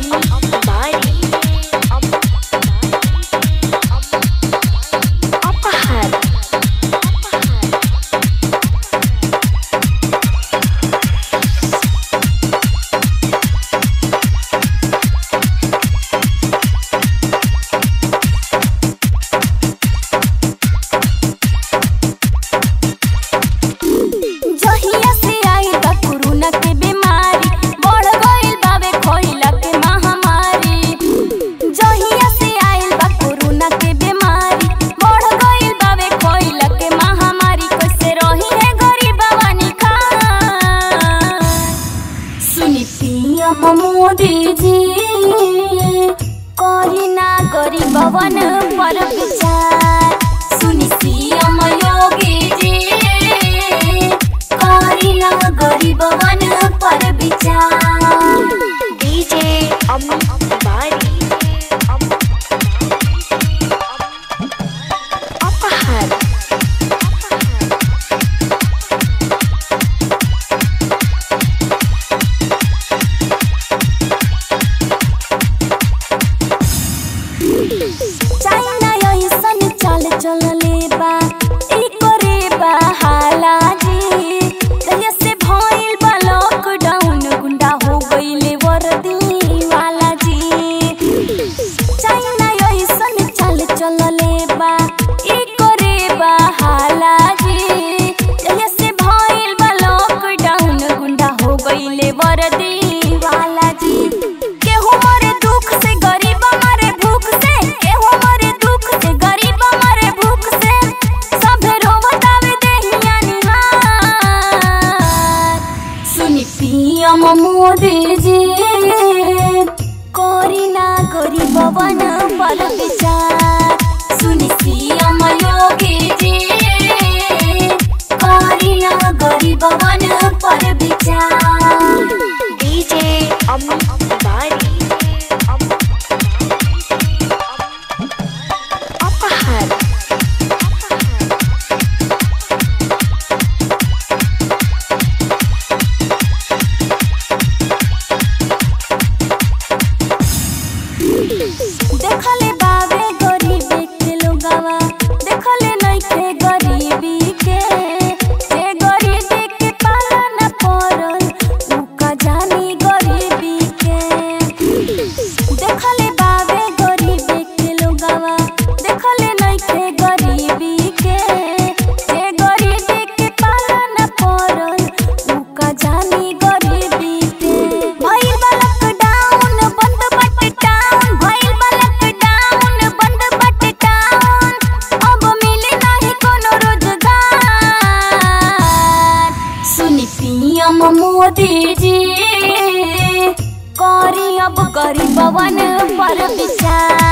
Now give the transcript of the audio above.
I'm Ram Modi G କରିନା କରି ଭବନ ପର ବିଚାର ଶୁନି CM ୟୋଗୀ G କରିନା କରି ଭବନ पर विचार डीजे अमित Peace. যে করি না করি ভবন বল বিচার हम मोदी जी। करी अब गरीबवन पर विचार।